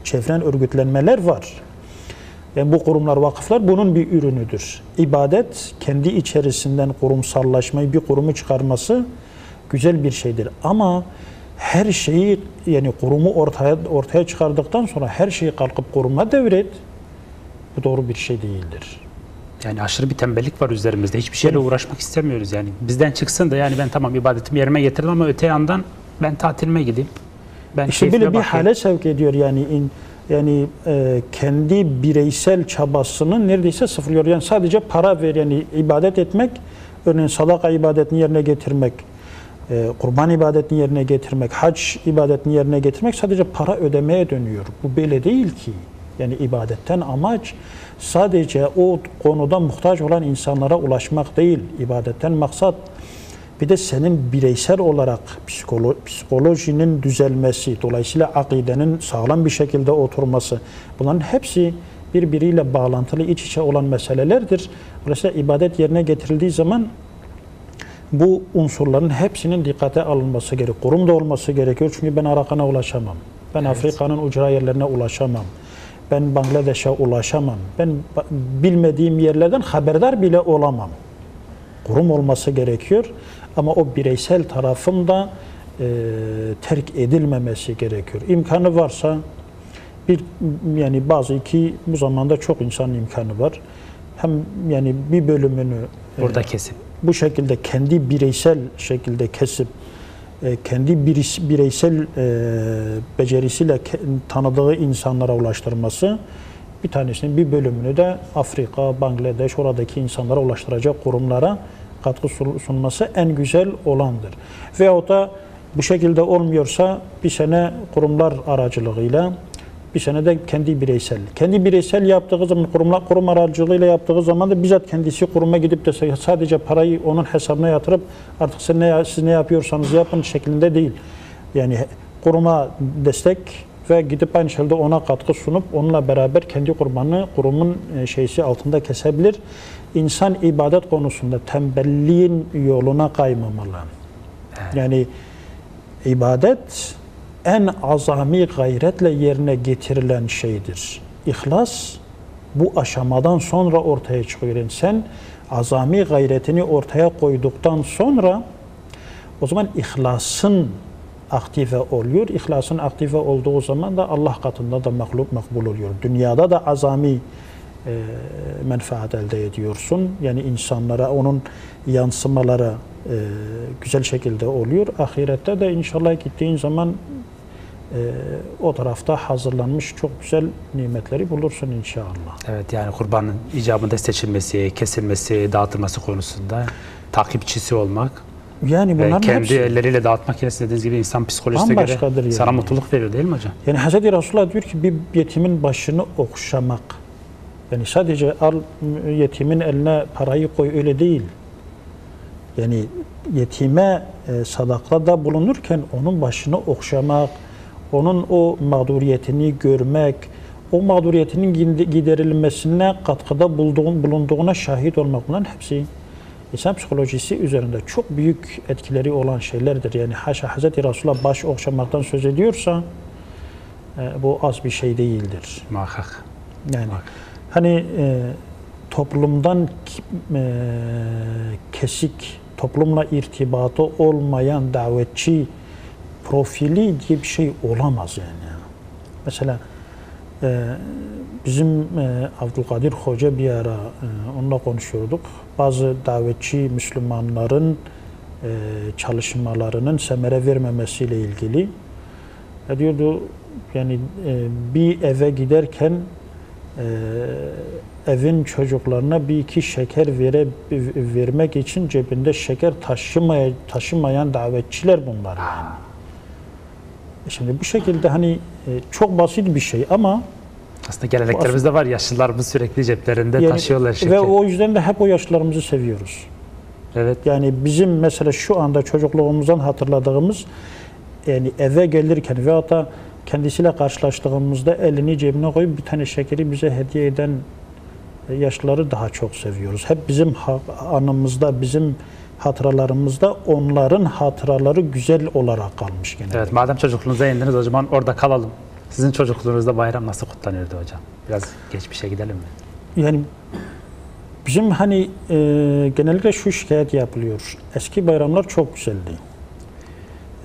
çeviren örgütlenmeler var. Yani bu kurumlar, vakıflar bunun bir ürünüdür. İbadet kendi içerisinden kurumsallaşmayı, bir kurumu çıkarması güzel bir şeydir. Ama her şeyi yani kurumu ortaya ortaya çıkardıktan sonra her şeyi kalkıp kuruma devret. Bu doğru bir şey değildir. Yani aşırı bir tembellik var üzerimizde. Hiçbir şeyle uğraşmak istemiyoruz yani. Bizden çıksın da yani ben tamam ibadetimi yerime getirdim ama öte yandan ben tatilime gideyim. Ben İşte böyle bir bakayım. hale sevk ediyor yani in, yani e, kendi bireysel çabasını neredeyse sıfırlıyor. Yani sadece para ver yani ibadet etmek, örneğin sadaka ibadetini yerine getirmek, e, kurban ibadetini yerine getirmek, hac ibadetini yerine getirmek sadece para ödemeye dönüyor. Bu böyle değil ki. Yani ibadetten amaç sadece o konuda muhtaç olan insanlara ulaşmak değil. İbadetten maksat bir de senin bireysel olarak psikolo- psikolojinin düzelmesi, dolayısıyla akidenin sağlam bir şekilde oturması. Bunların hepsi birbiriyle bağlantılı, iç içe olan meselelerdir. Dolayısıyla ibadet yerine getirildiği zaman bu unsurların hepsinin dikkate alınması gerekiyor. Kurumda olması gerekiyor çünkü ben Arakan'a ulaşamam. Ben Afrika'nın ucra yerlerine ulaşamam. Ben Bangladeş'e ulaşamam. Ben bilmediğim yerlerden haberdar bile olamam kurum olması gerekiyor. Ama o bireysel tarafın da e, terk edilmemesi gerekiyor. İmkanı varsa bir yani bazı iki bu zamanda çok insan imkanı var. Hem yani bir bölümünü e, Burada kesip. bu şekilde kendi bireysel şekilde kesip e, kendi biris- bireysel e, becerisiyle tanıdığı insanlara ulaştırması bir tanesinin bir bölümünü de Afrika, Bangladeş oradaki insanlara ulaştıracak kurumlara katkı sun- sunması en güzel olandır. Veyahut da bu şekilde olmuyorsa bir sene kurumlar aracılığıyla bir sene de kendi bireysel. Kendi bireysel yaptığı zaman kurumlar kurum aracılığıyla yaptığı zaman da bizzat kendisi kuruma gidip de sadece parayı onun hesabına yatırıp artık siz ne, siz ne yapıyorsanız yapın şeklinde değil. Yani kuruma destek ve gidip aynı şekilde ona katkı sunup onunla beraber kendi kurbanı kurumun e, şeysi altında kesebilir. İnsan ibadet konusunda tembelliğin yoluna kaymamalı. Yani ibadet en azami gayretle yerine getirilen şeydir. İhlas bu aşamadan sonra ortaya çıkıyor. Yani sen azami gayretini ortaya koyduktan sonra o zaman ihlasın aktive oluyor. İhlasın aktive olduğu zaman da Allah katında da mahluk makbul oluyor. Dünyada da azami e, menfaat elde ediyorsun. Yani insanlara onun yansımaları e, güzel şekilde oluyor. Ahirette de inşallah gittiğin zaman e, o tarafta hazırlanmış çok güzel nimetleri bulursun inşallah. Evet yani kurbanın icabında seçilmesi, kesilmesi, dağıtılması konusunda takipçisi olmak Yani ve bunların kendi hepsi elleriyle dağıtmak yine dediğiniz gibi insan psikolojisine göre yani. sana mutluluk veriyor değil mi hocam? Yani Hz. Resulullah diyor ki bir yetimin başını okşamak. Yani sadece al yetimin eline parayı koy öyle değil. Yani yetime e, sadakada bulunurken onun başını okşamak, onun o mağduriyetini görmek, o mağduriyetinin gide- giderilmesine katkıda bulduğun, bulunduğuna şahit olmak bunların hepsi insan psikolojisi üzerinde çok büyük etkileri olan şeylerdir. Yani haşa Hz. Resulullah baş okşamaktan söz ediyorsa e, bu az bir şey değildir. Muhakkak. Yani hani e, toplumdan e, kesik, toplumla irtibatı olmayan davetçi profili diye bir şey olamaz yani. Mesela e, bizim e, Abdülkadir Hoca bir ara e, onunla konuşuyorduk. Bazı davetçi Müslümanların e, çalışmalarının semere vermemesiyle ilgili. Ya diyordu yani e, bir eve giderken e, evin çocuklarına bir iki şeker vere, vermek için cebinde şeker taşımaya, taşımayan davetçiler bunlar yani. Şimdi bu şekilde hani e, çok basit bir şey ama Aslında geleneklerimizde var. Yaşlılarımız sürekli ceplerinde yani- taşıyorlar şeker. ve o yüzden de hep o yaşlarımızı seviyoruz. Evet. Yani bizim mesela şu anda çocukluğumuzdan hatırladığımız yani eve gelirken ve hatta kendisiyle karşılaştığımızda elini cebine koyup bir tane şekeri bize hediye eden yaşlıları daha çok seviyoruz. Hep bizim anımızda, bizim hatıralarımızda onların hatıraları güzel olarak kalmış gene. Evet, madem çocukluğunuza indiniz o zaman orada kalalım. Sizin çocukluğunuzda bayram nasıl kutlanıyordu hocam? Biraz geçmişe gidelim mi? Yani bizim hani e, genellikle şu şikayet yapılıyor. Eski bayramlar çok güzeldi.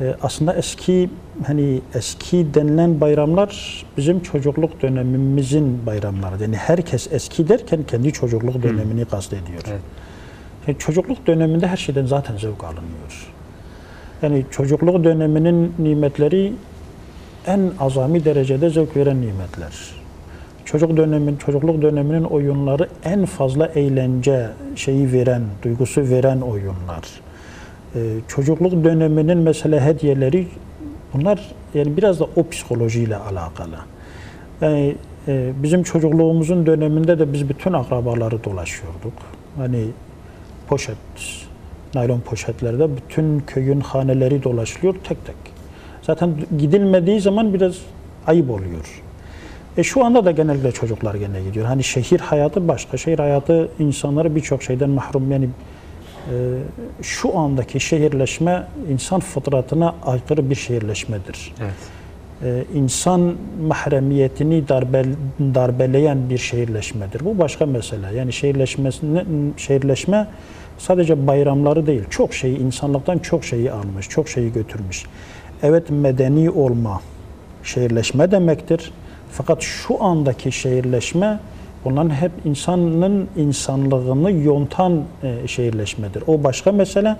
E, aslında eski hani eski denilen bayramlar bizim çocukluk dönemimizin bayramları. Yani herkes eski derken kendi çocukluk dönemini kastediyor. Evet. Yani çocukluk döneminde her şeyden zaten zevk alınıyor. Yani çocukluk döneminin nimetleri en azami derecede zevk veren nimetler. Çocuk dönemin, çocukluk döneminin oyunları en fazla eğlence şeyi veren, duygusu veren oyunlar. Ee, çocukluk döneminin mesela hediyeleri bunlar yani biraz da o psikolojiyle alakalı. Yani e, bizim çocukluğumuzun döneminde de biz bütün akrabaları dolaşıyorduk. Hani poşet, naylon poşetlerde bütün köyün haneleri dolaşılıyor tek tek. Zaten gidilmediği zaman biraz ayıp oluyor. E şu anda da genellikle çocuklar gene gidiyor. Hani şehir hayatı başka. Şehir hayatı insanları birçok şeyden mahrum. Yani e, şu andaki şehirleşme insan fıtratına aykırı bir şehirleşmedir. Evet. E, insan mahremiyetini darbe, darbeleyen bir şehirleşmedir. Bu başka mesele. Yani şehirleşmesine, şehirleşme sadece bayramları değil, çok şeyi, insanlıktan çok şeyi almış, çok şeyi götürmüş. Evet medeni olma şehirleşme demektir. Fakat şu andaki şehirleşme bunların hep insanın insanlığını yontan e, şehirleşmedir. O başka mesele.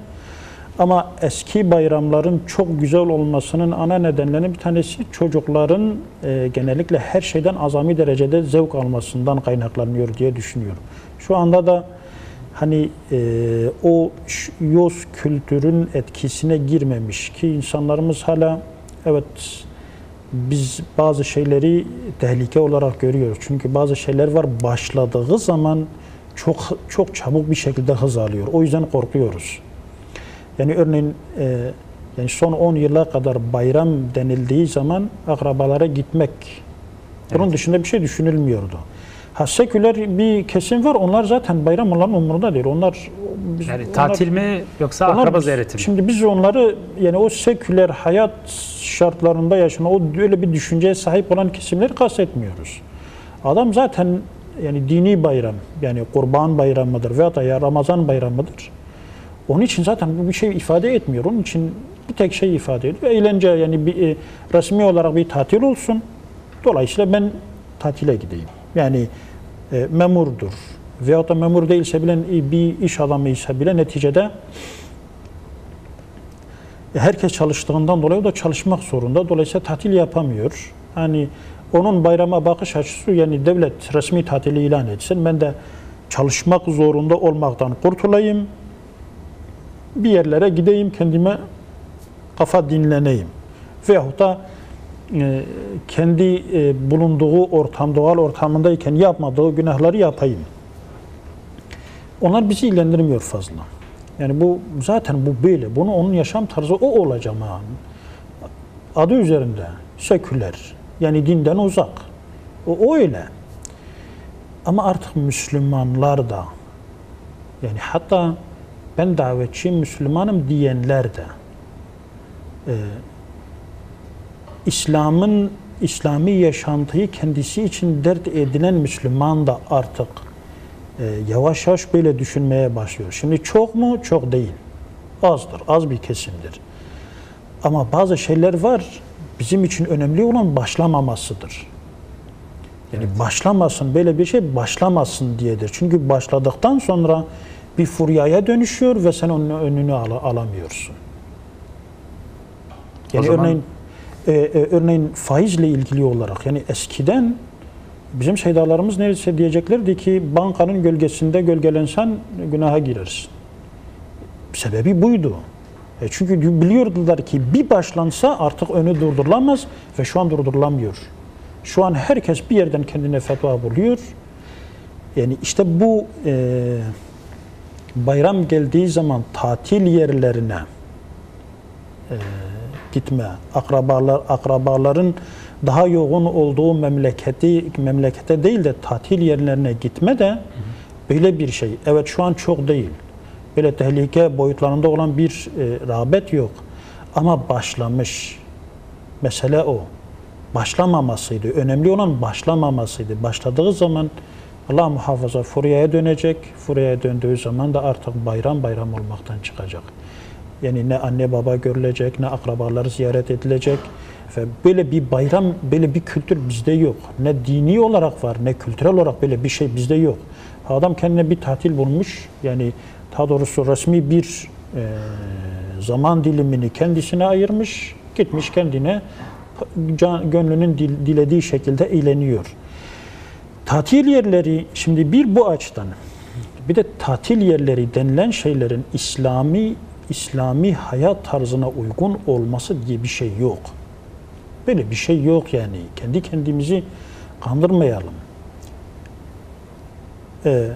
Ama eski bayramların çok güzel olmasının ana nedenlerinin bir tanesi çocukların e, genellikle her şeyden azami derecede zevk almasından kaynaklanıyor diye düşünüyorum. Şu anda da hani e, o yoz kültürün etkisine girmemiş ki insanlarımız hala evet biz bazı şeyleri tehlike olarak görüyoruz. Çünkü bazı şeyler var başladığı zaman çok çok çabuk bir şekilde hız alıyor. O yüzden korkuyoruz. Yani örneğin e, yani son 10 yıla kadar bayram denildiği zaman akrabalara gitmek. Bunun Evet. dışında bir şey düşünülmüyordu. Ha seküler bir kesim var. Onlar zaten bayram onların umurunda değil. Onlar biz- Yani onlar- tatil mi yoksa onlar akraba ziyareti mi? Şimdi biz onları yani o seküler hayat şartlarında yaşanan o öyle bir düşünceye sahip olan kesimleri kastetmiyoruz. Adam zaten yani dini bayram yani kurban bayramıdır veya da ya Ramazan bayramıdır. Onun için zaten bu bir şey ifade etmiyor. Onun için bir tek şey ifade ediyor. Eğlence yani bir e, resmi olarak bir tatil olsun. Dolayısıyla ben tatile gideyim. Yani e, memurdur. Veyahut da memur değilse bile e, bir iş adamıysa bile neticede e, herkes çalıştığından dolayı o da çalışmak zorunda. Dolayısıyla tatil yapamıyor. Hani onun bayrama bakış açısı yani devlet resmi tatili ilan etsin. Ben de çalışmak zorunda olmaktan kurtulayım. Bir yerlere gideyim kendime kafa dinleneyim. Veyahut da e, kendi e, bulunduğu ortam, doğal ortamındayken yapmadığı günahları yapayım. Onlar bizi ilgilendirmiyor fazla. Yani bu zaten bu böyle. Bunu onun yaşam tarzı o olacak ama. Adı üzerinde seküler. Yani dinden uzak. O, o öyle. Ama artık Müslümanlar da yani hatta ben davetçiyim, Müslümanım diyenler de e, İslam'ın İslami yaşantıyı kendisi için dert edinen Müslüman da artık e, yavaş yavaş böyle düşünmeye başlıyor. Şimdi çok mu? Çok değil. Azdır. Az bir kesimdir. Ama bazı şeyler var bizim için önemli olan başlamamasıdır. Yani başlamasın, böyle bir şey başlamasın diyedir. Çünkü başladıktan sonra bir furyaya dönüşüyor ve sen onun önünü al- alamıyorsun. Yani zaman- örneğin e, e, örneğin faizle ilgili olarak yani eskiden bizim şeydalarımız neredeyse diyeceklerdi ki bankanın gölgesinde gölgelensen günaha girersin. Sebebi buydu. E çünkü biliyordular ki bir başlansa artık önü durdurulamaz ve şu an durdurulamıyor. Şu an herkes bir yerden kendine fetva buluyor. Yani işte bu e, bayram geldiği zaman tatil yerlerine e, gitme, akrabalar akrabaların daha yoğun olduğu memleketi memlekete değil de tatil yerlerine gitme de böyle bir şey. Evet şu an çok değil. Böyle tehlike boyutlarında olan bir e, rağbet yok. Ama başlamış. Mesele o. Başlamamasıydı. Önemli olan başlamamasıydı. Başladığı zaman Allah muhafaza furyaya dönecek. Furyaya döndüğü zaman da artık bayram bayram olmaktan çıkacak. Yani ne anne baba görülecek, ne akrabalar ziyaret edilecek. Ve böyle bir bayram, böyle bir kültür bizde yok. Ne dini olarak var, ne kültürel olarak böyle bir şey bizde yok. Adam kendine bir tatil bulmuş. Yani daha doğrusu resmi bir e, zaman dilimini kendisine ayırmış. Gitmiş kendine can, gönlünün dil- dilediği şekilde eğleniyor. Tatil yerleri şimdi bir bu açıdan bir de tatil yerleri denilen şeylerin İslami İslami hayat tarzına uygun olması diye bir şey yok. Böyle bir şey yok yani. Kendi kendimizi kandırmayalım. Ee,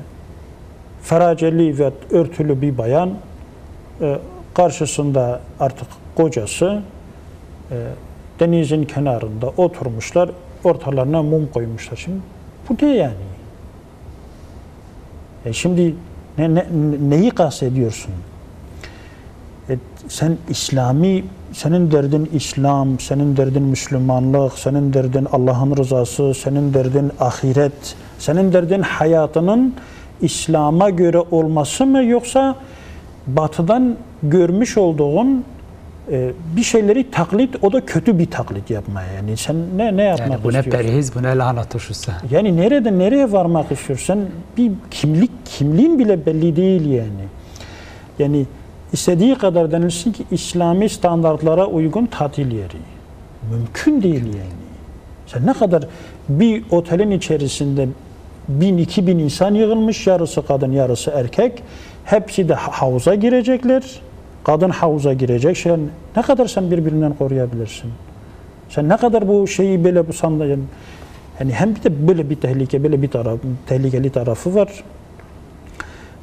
feraceli ve örtülü bir bayan e, karşısında artık kocası e, denizin kenarında oturmuşlar ortalarına mum koymuşlar. Şimdi bu ne yani? E şimdi ne, ne, neyi kastediyorsun? E, sen İslami, senin derdin İslam, senin derdin Müslümanlık, senin derdin Allah'ın rızası, senin derdin ahiret, senin derdin hayatının İslam'a göre olması mı yoksa batıdan görmüş olduğun e, bir şeyleri taklit, o da kötü bir taklit yapmaya. Yani sen ne ne yapmak Yani bu ne istiyorsun? perhiz, bu ne lanet turşusu. Yani nereden nereye varmak istiyorsan bir kimlik kimliğin bile belli değil yani. Yani istediği kadar denilsin ki İslami standartlara uygun tatil yeri. Mümkün değil yani. Sen ne kadar bir otelin içerisinde bin iki bin insan yığılmış yarısı kadın yarısı erkek hepsi de ha- havuza girecekler. Kadın havuza girecek. Şey, ne kadar sen birbirinden koruyabilirsin? Sen ne kadar bu şeyi böyle bu sandalye yani hem bir de böyle bir tehlike, böyle bir taraf, tehlikeli tarafı var.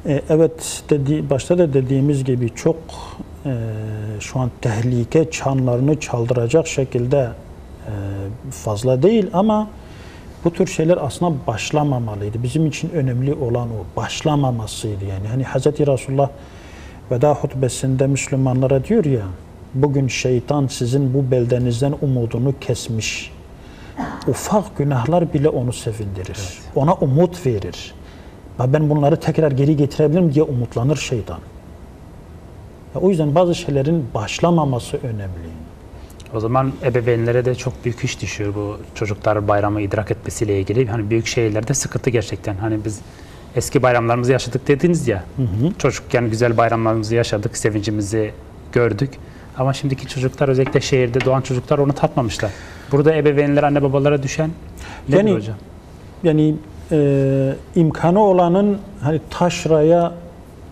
Ee, evet, dedi, başta da dediğimiz gibi çok e, şu an tehlike çanlarını çaldıracak şekilde e, fazla değil ama bu tür şeyler aslında başlamamalıydı. Bizim için önemli olan o başlamamasıydı yani. Hani Hz. Resulullah veda hutbesinde Müslümanlara diyor ya bugün şeytan sizin bu beldenizden umudunu kesmiş. Ufak günahlar bile onu sevindirir. Ona umut verir. Ben bunları tekrar geri getirebilirim diye umutlanır şeytan. O yüzden bazı şeylerin başlamaması önemli. O zaman ebeveynlere de çok büyük iş düşüyor bu çocuklar bayramı idrak etmesiyle ilgili. Hani büyük şehirlerde sıkıntı gerçekten. Hani biz eski bayramlarımızı yaşadık dediniz ya. Çocukken güzel bayramlarımızı yaşadık, sevincimizi gördük. Ama şimdiki çocuklar özellikle şehirde doğan çocuklar onu tatmamışlar. Burada ebeveynler, anne babalara düşen nedir Yani- hocam? Yani e, imkanı olanın hani taşraya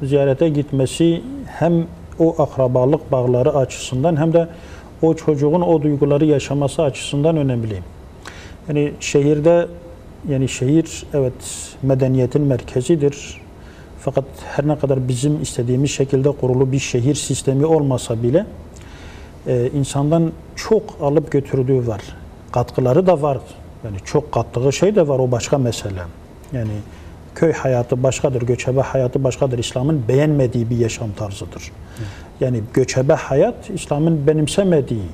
ziyarete gitmesi hem o akrabalık bağları açısından hem de o çocuğun o duyguları yaşaması açısından önemli. Yani şehirde yani şehir evet medeniyetin merkezidir. Fakat her ne kadar bizim istediğimiz şekilde kurulu bir şehir sistemi olmasa bile e, insandan çok alıp götürdüğü var. Katkıları da var. Yani çok kattığı şey de var o başka mesele. Yani köy hayatı başkadır, göçebe hayatı başkadır. İslam'ın beğenmediği bir yaşam tarzıdır. Yani göçebe hayat İslam'ın benimsemediği,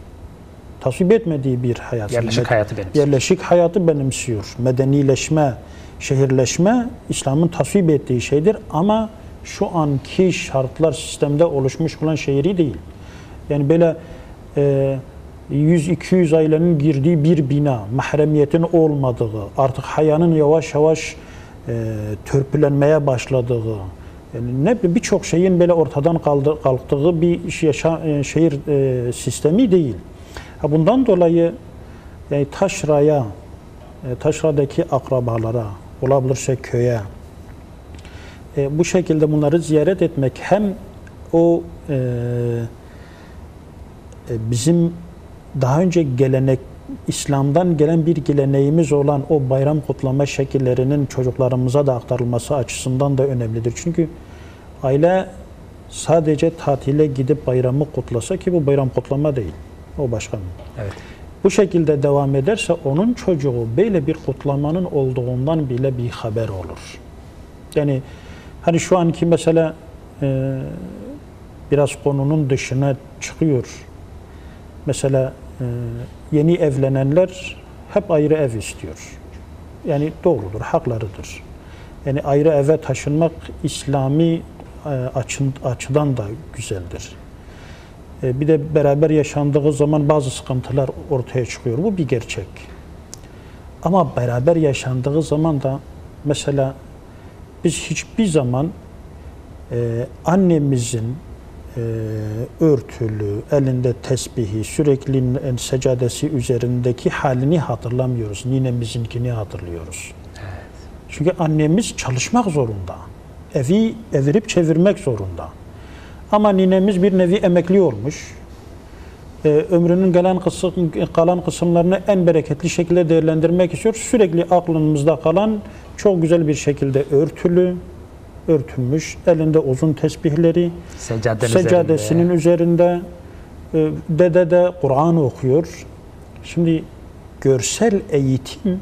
tasvip etmediği bir hayat. Yerleşik hayatı benim. Yerleşik hayatı benimsiyor. Medenileşme, şehirleşme İslam'ın tasvip ettiği şeydir ama şu anki şartlar sistemde oluşmuş olan şehri değil. Yani böyle e, 100-200 ailenin girdiği bir bina, mahremiyetin olmadığı, artık hayanın yavaş yavaş e, törpülenmeye başladığı, yani ne birçok şeyin böyle ortadan kaldı, kalktığı bir yaşa, e, şehir e, sistemi değil. Ha bundan dolayı yani taşraya, e, taşradaki akrabalara, olabilirse köye, e, bu şekilde bunları ziyaret etmek hem o e, e, bizim daha önce gelenek İslam'dan gelen bir geleneğimiz olan o bayram kutlama şekillerinin çocuklarımıza da aktarılması açısından da önemlidir. Çünkü aile sadece tatile gidip bayramı kutlasa ki bu bayram kutlama değil. O başka mı? Evet. Bu şekilde devam ederse onun çocuğu böyle bir kutlamanın olduğundan bile bir haber olur. Yani hani şu anki mesela e, biraz konunun dışına çıkıyor. Mesela e, yeni evlenenler hep ayrı ev istiyor. Yani doğrudur, haklarıdır. Yani ayrı eve taşınmak İslami e, açıdan da güzeldir. E, Bir de beraber yaşandığı zaman bazı sıkıntılar ortaya çıkıyor. Bu bir gerçek. Ama beraber yaşandığı zaman da mesela biz hiçbir zaman e, annemizin e, örtülü, elinde tesbihi, sürekli secadesi üzerindeki halini hatırlamıyoruz. Ninemizinkini hatırlıyoruz. Çünkü annemiz çalışmak zorunda. Evi evirip çevirmek zorunda. Ama ninemiz bir nevi emekli olmuş. Ee, ömrünün gelen kısım, kalan kısımlarını en bereketli şekilde değerlendirmek istiyor. Sürekli aklımızda kalan çok güzel bir şekilde örtülü, örtülmüş, elinde uzun tesbihleri, Seccadenin seccadesinin üzerinde, e, dede de Kur'an okuyor. Şimdi görsel eğitim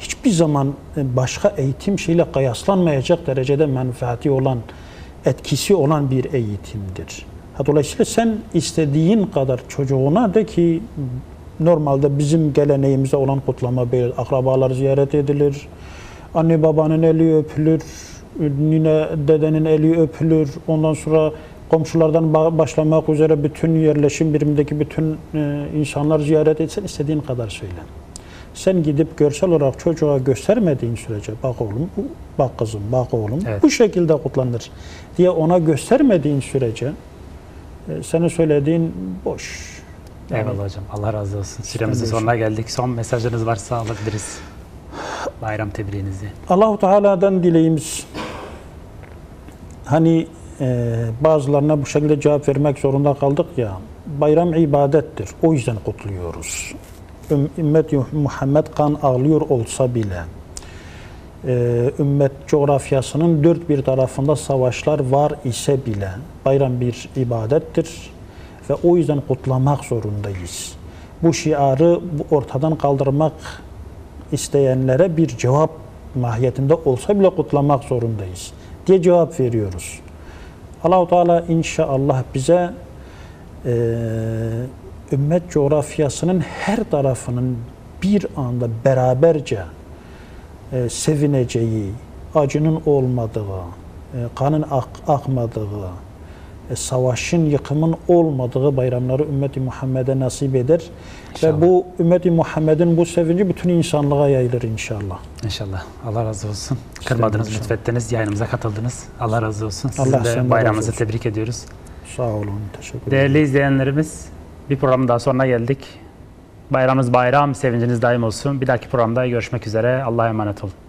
hiçbir zaman başka eğitim şeyle kıyaslanmayacak derecede menfaati olan, etkisi olan bir eğitimdir. Dolayısıyla sen istediğin kadar çocuğuna de ki normalde bizim geleneğimizde olan kutlama böyle akrabalar ziyaret edilir. Anne babanın eli öpülür, nine dedenin eli öpülür. Ondan sonra komşulardan ba- başlamak üzere bütün yerleşim birimindeki bütün e, insanlar ziyaret etsen istediğin kadar söyle. Sen gidip görsel olarak çocuğa göstermediğin sürece bak oğlum, bak kızım, bak oğlum Evet. bu şekilde kutlanır diye ona göstermediğin sürece e, senin söylediğin boş. Yani Eyvallah hocam. Allah razı olsun. Süremizin sonuna geldik. Son mesajınız varsa alabiliriz. Bayram tebriğinizi. Allahu Teala'dan dileğimiz hani e, bazılarına bu şekilde cevap vermek zorunda kaldık ya bayram ibadettir. O yüzden kutluyoruz. Üm- Ümmet Muhammed kan ağlıyor olsa bile e, ümmet coğrafyasının dört bir tarafında savaşlar var ise bile bayram bir ibadettir ve o yüzden kutlamak zorundayız. Bu şiarı ortadan kaldırmak isteyenlere bir cevap mahiyetinde olsa bile kutlamak zorundayız diye cevap veriyoruz. Allahu Teala inşallah bize eee, ümmet coğrafyasının her tarafının bir anda beraberce e, sevineceği, acının olmadığı, e, kanın ak- akmadığı, e, savaşın, yıkımın olmadığı bayramları ümmeti Muhammed'e nasip eder. İnşallah. Ve bu ümmeti Muhammed'in bu sevinci bütün insanlığa yayılır inşallah. İnşallah. Allah razı olsun. Kırmadınız, inşallah. lütfettiniz, yayınımıza katıldınız. Allah razı olsun. Sizin Allah de bayramınızı tebrik ediyoruz. Sağ olun, teşekkür ederim. Değerli izleyenlerimiz, bir programın daha sonuna geldik. Bayramınız bayram, sevinciniz daim olsun. Bir dahaki programda görüşmek üzere. Allah'a emanet olun.